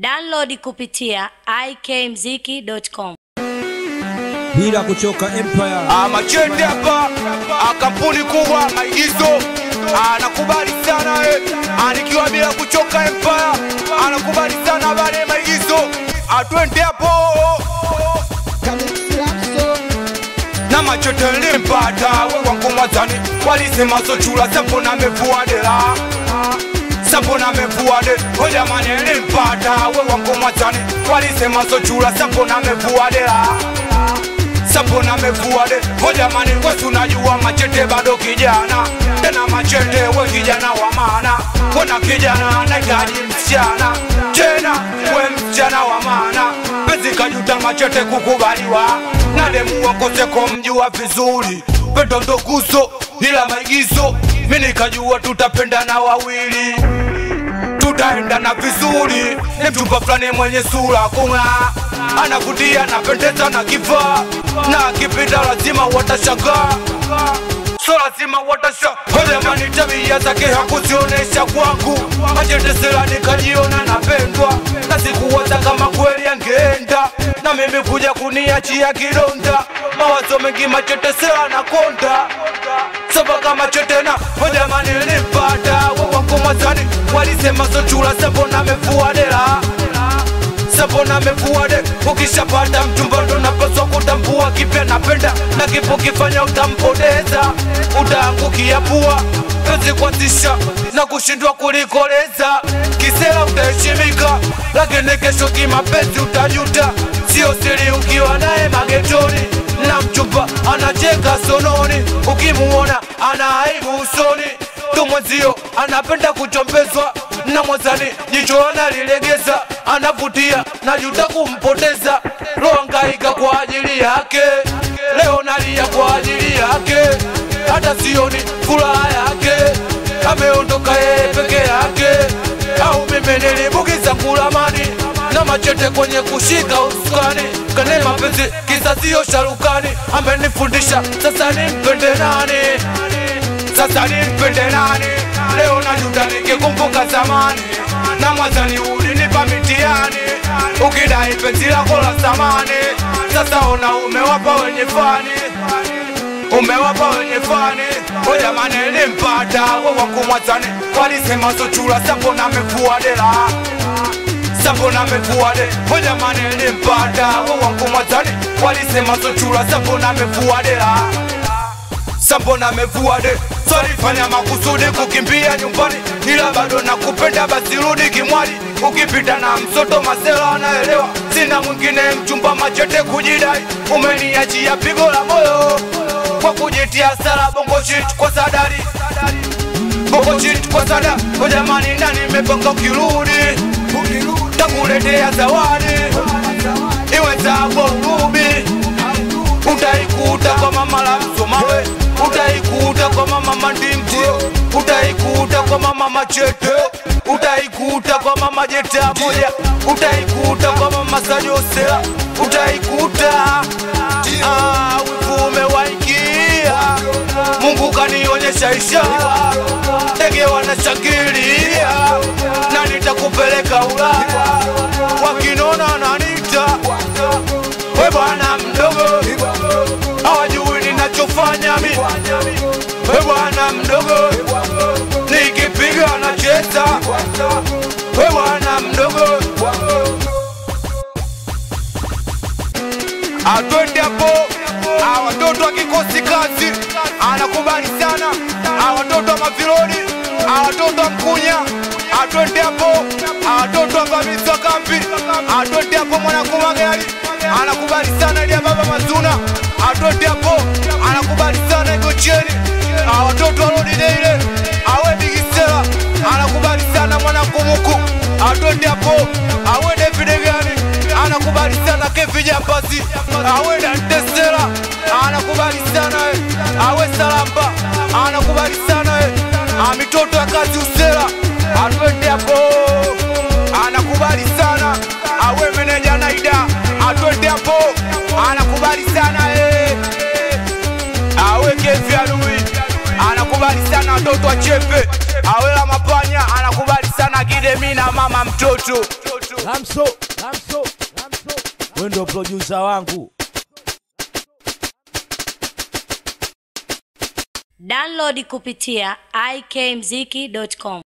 Download kupitia ikmziki.com. bila kuchoka empire. Ah, machende hapa ah, kampuni kubwa maigizo. Ah, sana eh. ah, nikiwa bila kuchoka empire ah, sana bale maigizo. Ah, hapo. Na machete nilimpata wangu mwazani walisema sochula sepo na mefuadela sapo na mefuade o manene mpata. We wangu mwazani walisema sochula sapo na mefuadela sapo na mefuade Oja mani wesu najua machete bado kijana. Tena machete we kijana wa maana. Wena kijana nahitaji msichana? Tena we msichana wa maana. Penzi kajuta machete kukubaliwa. Na demu wakoseko mjua vizuri pendo ndo guso ila maigizo. Mi nikajua tutapendana wawili. Tutaendana vizuri. Ni mchumba fulani mwenye sura kung'aa anavutia napendeza na kivaa. Na akipita lazima watashangaa so lazima watasha Olemani tabia zake hakuzionesha kwangu. Ajetesela nikajiona napendwa. Na sikuwaza kama kweli angeenda. Na mimi kuja kuniachia kidonda mawazo mengi machetesela na konda. Sabaka machetena Olemani nilipata. Wawakomazani walisema sochula sabona mefuadela sabona mefuade ukishapata mchumba ndo napaswa kutambua kipya napenda. Na kipo kifanya utampoteza utaangukia pua kazi kwa tisha na kushindwa kulikoleza. Kisera utaheshimika lakini kesho kimapenzi utajuta sio siri ukiwa naye magetoni na mchumba anacheka sononi. Ukimuona ana aibu usoni. Tumwezio anapenda kuchombezwa na mwazani jicho analilegeza. Anavutia najuta kumpoteza. Roangaika kwa ajili yake. Leo nalia kwa ajili yake hata sioni furaha yake. Ameondoka yeye peke yake. Au mimi nilibukiza kulamani na machete kwenye kushika usukani. Kane mapenzi kisa sio sharukani. Amenifundisha sasa nimpende nani? Sasa nimpende nani? Leo najuta nikikumbuka zamani. Na mwazani ulinipa mitiani ukidai penzi lako la zamani. Sasa ona umewapa wenye fani. Umewapa wenye fani o jamani nimpata wewakumwazani walisema zochula sapo na mefuadela. Sapo na mefuade o jamani nimpata wewakumwazani walisema zochula sapo na mefuadela. Sapo na mefuade salifanya makusudi kukimbia nyumbani. Ila bado nakupenda basi rudi kimwali. Ukipita na msoto masela anaelewa. Sina mwingine mchumba machete kujidai. Umeniachia pigo la moyo kwa kujitia sala bongo shit kwa sadari. Bongo shit kwa sada kwa jamani na nimepanga ukirudi? Takuletea zawadi. Iwe zako urubi utaikuta kwa mama la msomawe. Utaikuta kwa mama mandingi utaikuta kwa mama machete. Utaikuta kwa mama jeta moja utaikuta kwa mama sajosea utaikuta. ah, kanionyesha ishara ndege wanashangilia na nitakupeleka ulaya. Wakinona nanita we bwana mdogo hawajui ninachofanya mi we bwana mdogo nikipiga nacheza we bwana mdogo atwende hapo Ah, watoto wa kikosi kazi anakubali sana. Hawa watoto wa maviloni hawa watoto wa mkunya. Atwende hapo. Watoto wa vamizi wa kambi. Atwende hapo mwanangu magari anakubali sana ile baba mazuna. Atwende hapo. Anakubali sana ikocheni hawa watoto awe bigisela anakubali sana mwanakumuku atwende hapo sana Kevi Jambazi awe Dantesela anakubali sana eh. awe Salamba anakubali sana eh. amitoto ya kazi Usela atwende hapo anakubali sana awe meneja Naida atwende hapo anakubali sana eh. awe Kevi anakubali sana watoto awe la mapanya anakubali sana gidemi na mama mtoto Lamso, Lamso, Lamso. Ndio producer wangu. Download kupitia ikmziki.com.